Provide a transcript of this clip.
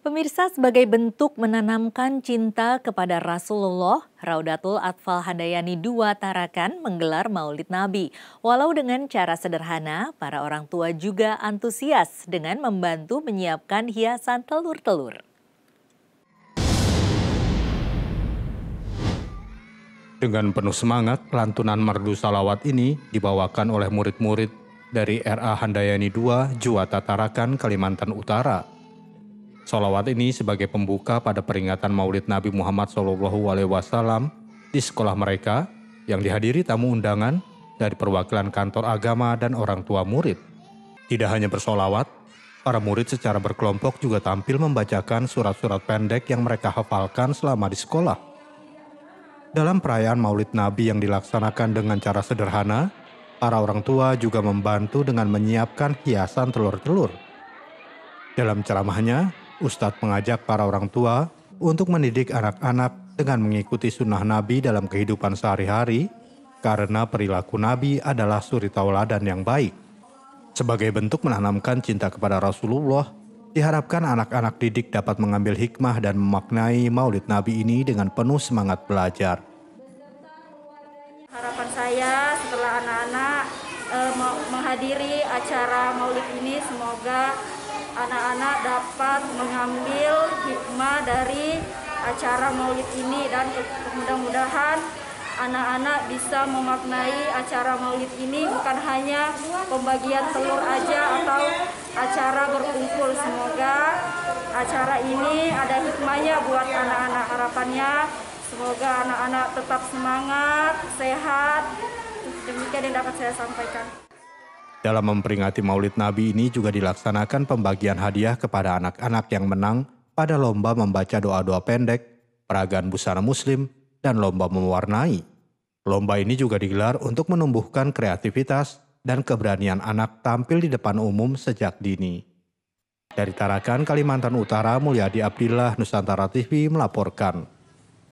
Pemirsa sebagai bentuk menanamkan cinta kepada Rasulullah, Raudatul Atfal Handayani II Tarakan menggelar Maulid Nabi. Walau dengan cara sederhana, para orang tua juga antusias dengan membantu menyiapkan hiasan telur-telur. Dengan penuh semangat, lantunan merdu salawat ini dibawakan oleh murid-murid dari RA Handayani II, Juwata Tarakan, Kalimantan Utara Salawat ini sebagai pembuka pada peringatan Maulid Nabi Muhammad SAW di sekolah mereka yang dihadiri tamu undangan dari perwakilan kantor agama dan orang tua murid. Tidak hanya bersolawat, para murid secara berkelompok juga tampil membacakan surat-surat pendek yang mereka hafalkan selama di sekolah. Dalam perayaan Maulid Nabi yang dilaksanakan dengan cara sederhana, para orang tua juga membantu dengan menyiapkan hiasan telur-telur. Dalam ceramahnya, Ustadz mengajak para orang tua untuk mendidik anak-anak dengan mengikuti sunnah Nabi dalam kehidupan sehari-hari, karena perilaku Nabi adalah suri tauladan yang baik. Sebagai bentuk menanamkan cinta kepada Rasulullah, diharapkan anak-anak didik dapat mengambil hikmah dan memaknai maulid Nabi ini dengan penuh semangat belajar. Harapan saya setelah anak-anak eh, menghadiri acara maulid ini, semoga anak-anak dapat mengambil hikmah dari acara maulid ini. Dan mudah-mudahan anak-anak bisa memaknai acara maulid ini bukan hanya pembagian telur aja atau acara berkumpul. Semoga acara ini ada hikmahnya buat anak-anak harapannya. Semoga anak-anak tetap semangat sehat. Demikian yang dapat saya sampaikan dalam memperingati Maulid Nabi ini juga dilaksanakan pembagian hadiah kepada anak-anak yang menang pada lomba membaca doa-doa pendek, peragaan busana muslim, dan lomba mewarnai. Lomba ini juga digelar untuk menumbuhkan kreativitas dan keberanian anak tampil di depan umum sejak dini. Dari Tarakan, Kalimantan Utara, Mulyadi Abdillah, Nusantara TV melaporkan.